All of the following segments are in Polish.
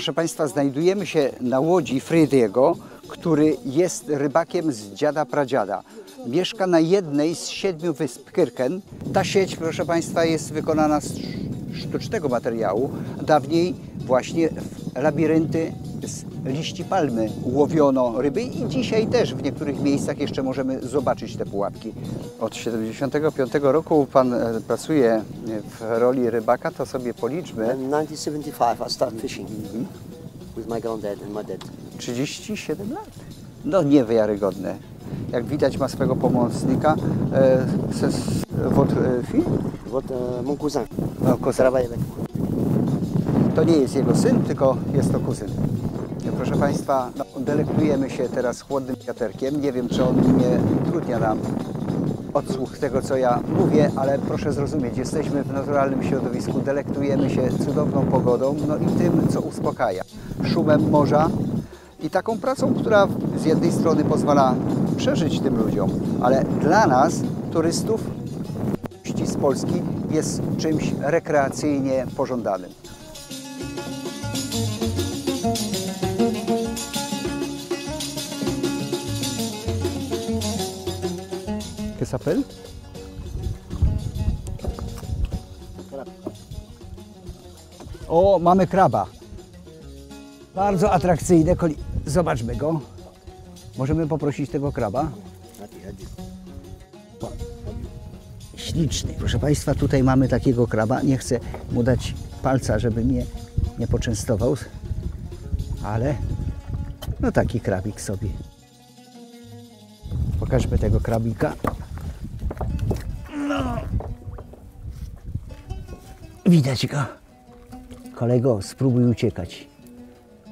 Proszę Państwa, znajdujemy się na łodzi Frediego, który jest rybakiem z dziada pradziada. Mieszka na jednej z siedmiu wysp Kyrken. Ta sieć, proszę Państwa, jest wykonana z sztucznego materiału. Dawniej właśnie w labirynty liści palmy łowiono ryby i dzisiaj też w niektórych miejscach jeszcze możemy zobaczyć te pułapki. Od 75 roku Pan e, pracuje w roli rybaka, to sobie policzmy. In 1975, I started fishing with my granddad and my dad. 37 lat. No niewiarygodne. Jak widać ma swego pomocnika. E, c'est votre fille? Votre, mon cousin No, cousin. To nie jest jego syn, tylko jest to kuzyn. Proszę Państwa, no, delektujemy się teraz chłodnym wiaterkiem. Nie wiem, czy on nie utrudnia nam odsłuch tego, co ja mówię, ale proszę zrozumieć, jesteśmy w naturalnym środowisku, delektujemy się cudowną pogodą, no i tym, co uspokaja. Szumem morza i taką pracą, która z jednej strony pozwala przeżyć tym ludziom, ale dla nas, turystów, z Polski, jest czymś rekreacyjnie pożądanym. S'appelle O, mamy kraba. Bardzo atrakcyjne. Zobaczmy go. Możemy poprosić tego kraba. Śliczny. Proszę Państwa, tutaj mamy takiego kraba. Nie chcę mu dać palca, żeby mnie nie poczęstował, ale no taki krabik sobie. Pokażmy tego krabika. Widać go. Kolego, spróbuj uciekać.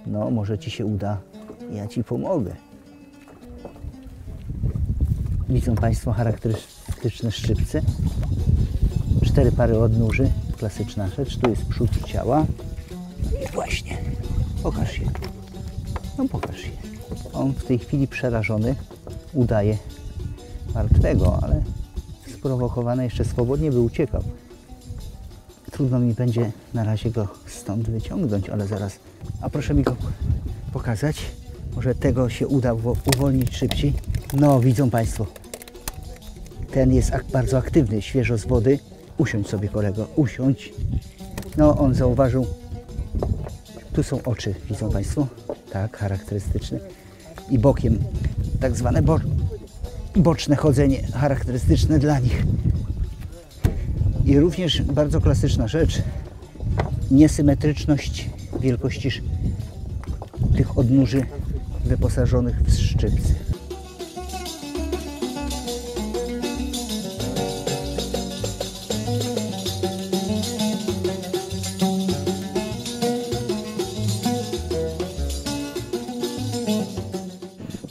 No, może ci się uda. Ja ci pomogę. Widzą Państwo charakterystyczne szczypce. Cztery pary odnóży. Klasyczna rzecz. Tu jest przód ciała. I właśnie. Pokaż się. No pokaż się. On w tej chwili przerażony udaje martwego, ale sprowokowany jeszcze swobodnie by uciekał. Trudno mi będzie na razie go stąd wyciągnąć, ale zaraz. A proszę mi go pokazać. Może tego się uda uwo- uwolnić szybciej. No, widzą Państwo. Ten jest ak- bardzo aktywny, świeżo z wody. Usiądź sobie, kolego, usiądź. No, on zauważył. Tu są oczy, widzą Państwo? Tak, charakterystyczne. I bokiem tak zwane bo boczne chodzenie, charakterystyczne dla nich. I również bardzo klasyczna rzecz, niesymetryczność wielkości tych odnóży wyposażonych w szczypce.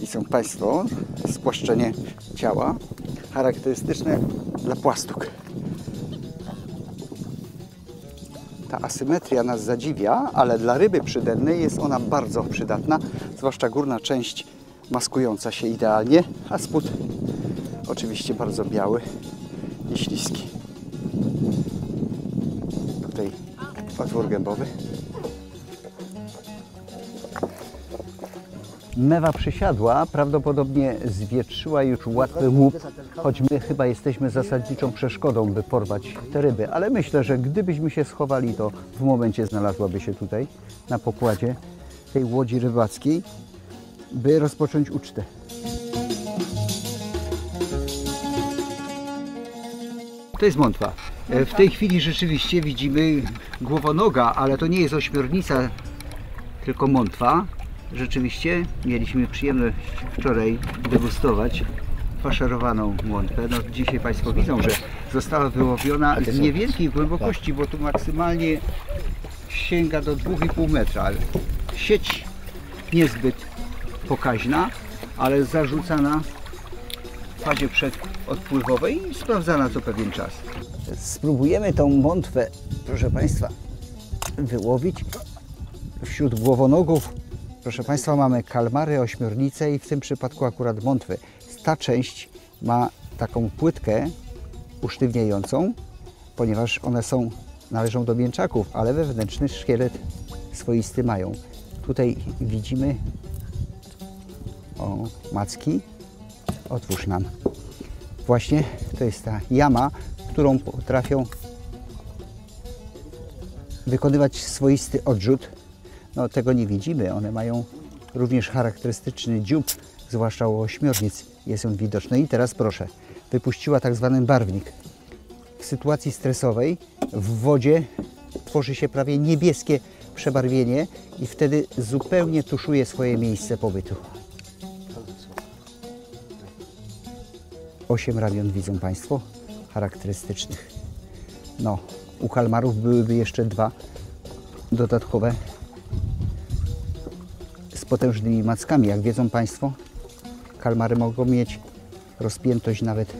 I są Państwo spłaszczenie ciała charakterystyczne dla płastuk. Asymetria nas zadziwia, ale dla ryby przydennej jest ona bardzo przydatna, zwłaszcza górna część maskująca się idealnie, a spód oczywiście bardzo biały i śliski. Tutaj otwór gębowy. Mewa przysiadła, prawdopodobnie zwietrzyła już łatwy łup, choć my chyba jesteśmy zasadniczą przeszkodą, by porwać te ryby. Ale myślę, że gdybyśmy się schowali, to w momencie znalazłaby się tutaj na pokładzie tej łodzi rybackiej, by rozpocząć ucztę. To jest mątwa. E, W tej chwili rzeczywiście widzimy głowonoga, ale to nie jest ośmiornica, tylko mątwa. Rzeczywiście mieliśmy przyjemność wczoraj degustować faszerowaną mątwę. No, dzisiaj Państwo widzą, że została wyłowiona z niewielkiej głębokości, bo tu maksymalnie sięga do 2,5 metra. ale Sieć niezbyt pokaźna, ale zarzucana w fazie przedodpływowej i sprawdzana co pewien czas. Spróbujemy tą mątwę, proszę Państwa, wyłowić. Wśród głowonogów, proszę Państwa, mamy kalmary, ośmiornice i w tym przypadku akurat mątwy. Ta część ma taką płytkę usztywniającą, ponieważ one są, należą do mięczaków, ale wewnętrzny szkielet swoisty mają. Tutaj widzimy o macki. Otwórz nam. Właśnie to jest ta jama, którą potrafią wykonywać swoisty odrzut. No tego nie widzimy. One mają również charakterystyczny dziób, zwłaszcza u ośmiornic jest on widoczny. I teraz proszę, wypuściła tak zwany barwnik. W sytuacji stresowej w wodzie tworzy się prawie niebieskie przebarwienie i wtedy zupełnie tuszuje swoje miejsce pobytu. Osiem ramion widzą Państwo charakterystycznych. No, u kalmarów byłyby jeszcze dwa dodatkowe potężnymi mackami. Jak wiedzą Państwo, kalmary mogą mieć rozpiętość nawet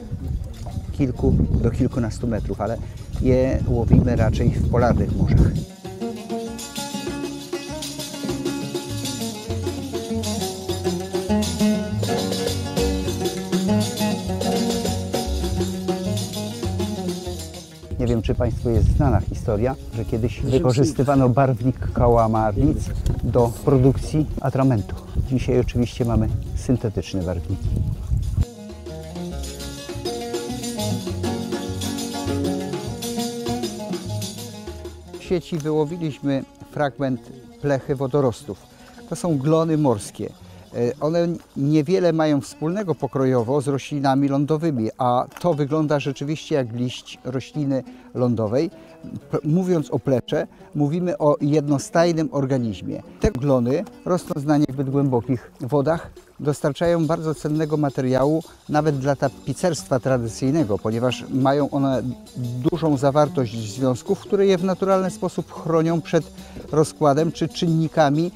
kilku do kilkunastu metrów, ale je łowimy raczej w polarnych morzach. Czy Państwu jest znana historia, że kiedyś wykorzystywano barwnik kałamarnic do produkcji atramentu. Dzisiaj oczywiście mamy syntetyczne barwniki. W sieci wyłowiliśmy fragment plechy wodorostów. To są glony morskie. E, One niewiele mają wspólnego pokrojowo z roślinami lądowymi, a to wygląda rzeczywiście jak liść rośliny lądowej. Mówiąc o plecze, mówimy o jednostajnym organizmie. Te glony, rosnąc na niezbyt głębokich wodach, dostarczają bardzo cennego materiału nawet dla tapicerstwa tradycyjnego, ponieważ mają one dużą zawartość związków, które je w naturalny sposób chronią przed rozkładem czy czynnikami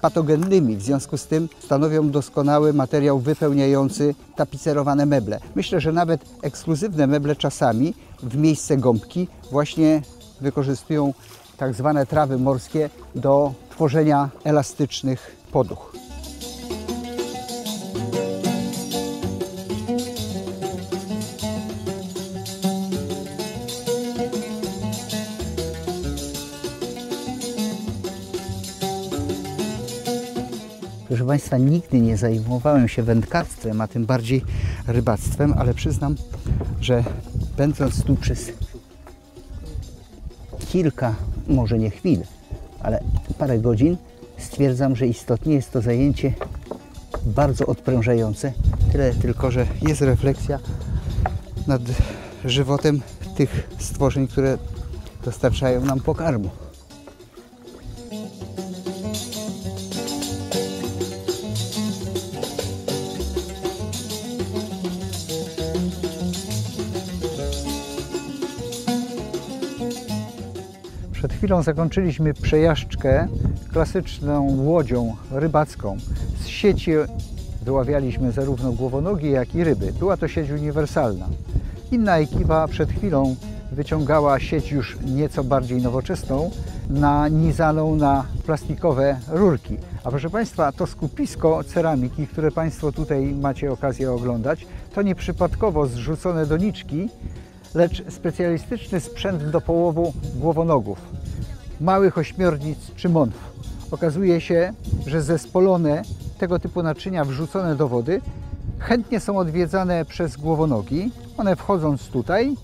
patogennymi. W związku z tym stanowią doskonały materiał wypełniający tapicerowane meble. Myślę, że nawet ekskluzywne meble czasami w miejsce gąbki właśnie wykorzystują tak zwane trawy morskie do tworzenia elastycznych poduch. Państwa, nigdy nie zajmowałem się wędkarstwem, a tym bardziej rybactwem, ale przyznam, że będąc tu przez kilka, może nie chwil, ale parę godzin, stwierdzam, że istotnie jest to zajęcie bardzo odprężające. Tyle tylko, że jest refleksja nad żywotem tych stworzeń, które dostarczają nam pokarmu. Chwilą zakończyliśmy przejażdżkę klasyczną łodzią rybacką. Z sieci wyławialiśmy zarówno głowonogi, jak i ryby. Była to sieć uniwersalna. Inna ekipa przed chwilą wyciągała sieć już nieco bardziej nowoczesną, nanizaną na plastikowe rurki. A proszę Państwa, to skupisko ceramiki, które Państwo tutaj macie okazję oglądać, to nieprzypadkowo zrzucone doniczki, lecz specjalistyczny sprzęt do połowu głowonogów, małych ośmiornic czy monf. Okazuje się, że zespolone tego typu naczynia wrzucone do wody chętnie są odwiedzane przez głowonogi. One wchodząc tutaj,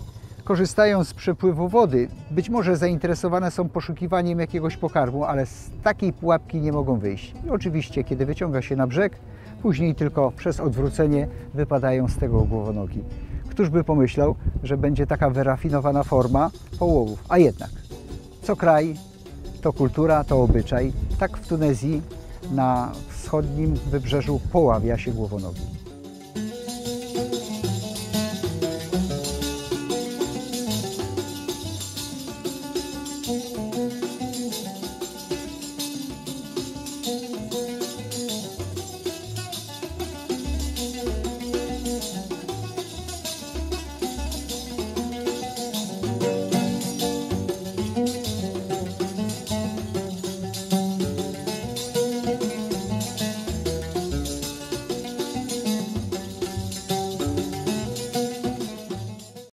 korzystają z przepływu wody. Być może zainteresowane są poszukiwaniem jakiegoś pokarmu, ale z takiej pułapki nie mogą wyjść. I oczywiście, kiedy wyciąga się na brzeg, później tylko przez odwrócenie wypadają z tego głowonogi. Któż by pomyślał, że będzie taka wyrafinowana forma połowów? A jednak, co kraj, to kultura, to obyczaj. Tak w Tunezji na wschodnim wybrzeżu poławia się głowonogi.